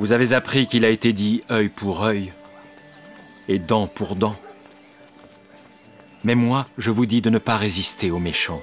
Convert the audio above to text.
Vous avez appris qu'il a été dit œil pour œil et dent pour dent. Mais moi, je vous dis de ne pas résister aux méchants.